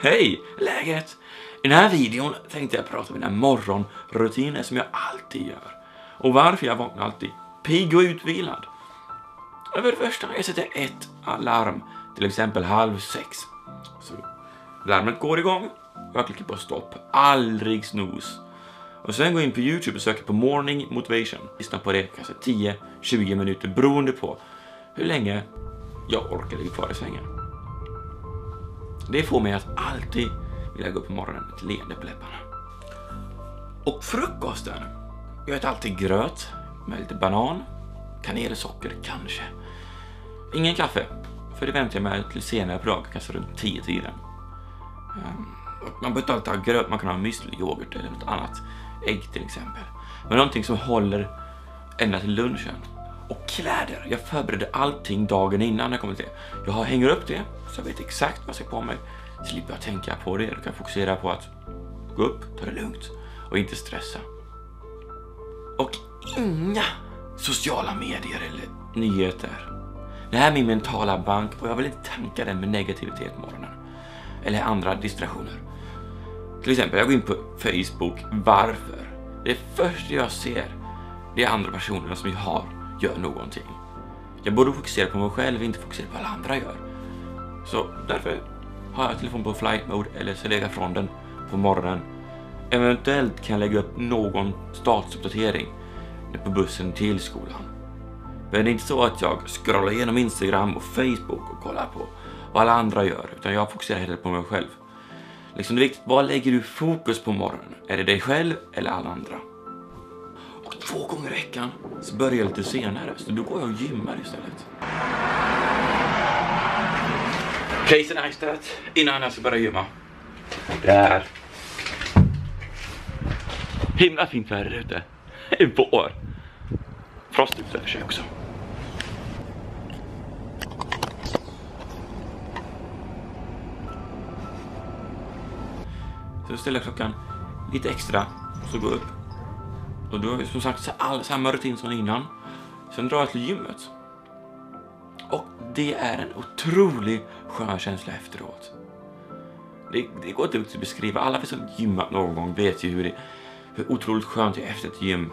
Hej! Läget? I den här videon tänkte jag prata om mina morgonrutiner som jag alltid gör. Och varför jag vaknar alltid pigg och utvilad. För det första, jag sätter ett alarm, till exempel halv sex. Så larmet går igång och jag klickar på stopp. Aldrig snooze. Och sen går jag in på Youtube och söker på morning motivation. Lyssna på det kanske 10-20 minuter beroende på hur länge jag orkar ligga kvar i sängen. Det får mig att alltid vilja gå upp på morgonen med ett leende på läpparna. Och frukosten. Jag äter alltid gröt med lite banan, kanel och socker kanske. Ingen kaffe, för det väntar jag mig till senare på dagen, kanske runt 10-tiden. Ehm, man behöver inte alltid ha gröt, man kan ha müsli, yoghurt eller något annat. Ägg till exempel. Men någonting som håller ända till lunchen. Och kläder. Jag förbereder allting dagen innan jag kommer till det. Jag hänger upp det så jag vet exakt vad jag ska på mig. Slipper jag tänka på det. Då kan fokusera på att gå upp, ta det lugnt och inte stressa. Och inga sociala medier eller nyheter. Det här är min mentala bank och jag vill inte tanka den med negativitet på morgonen. Eller andra distraktioner. Till exempel, jag går in på Facebook. Varför? Det första jag ser, det är andra personer som jag har gör någonting. Jag borde fokusera på mig själv, inte fokusera på vad alla andra gör. Så därför har jag telefonen på flight mode eller så lägger jag från den på morgonen. Eventuellt kan jag lägga upp någon statusuppdatering på bussen till skolan. Men det är inte så att jag scrollar igenom Instagram och Facebook och kollar på vad alla andra gör, utan jag fokuserar hellre på mig själv. Liksom det är viktigt, vad lägger du fokus på morgonen? Är det dig själv eller alla andra? Två gånger i veckan så börjar jag lite senare, så då går jag och gymmar istället. Casey Neistat, innan jag ska börja gymma. Där. Himla fint väder ute. Det är vår. Frost ute för sig också. Så jag ställer klockan lite extra och så går jag upp. Och då är som sagt all, samma rutin som innan. Sen drar jag till gymmet. Och det är en otrolig skön känsla efteråt. Det, det går inte att beskriva. Alla som gymmat någon gång vet ju hur, det, hur otroligt skönt det är efter ett gym.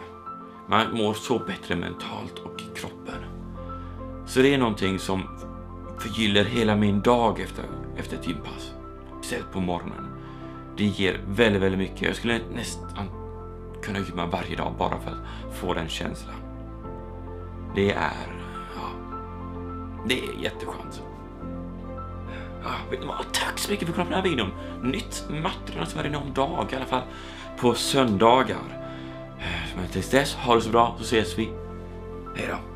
Man mår så bättre mentalt och i kroppen. Så det är någonting som förgyller hela min dag efter, efter ett gympass. Speciellt på morgonen. Det ger väldigt, väldigt mycket. Jag skulle nästan kunna gymma varje dag bara för att få den känslan. Det är, ja, det är jätteskönt. Ja. Tack så mycket för att du kollade på den här videon. Nytt material varje någon dag, i alla fall på söndagar. Eh, men tills dess, ha det så bra så ses vi. Hej då.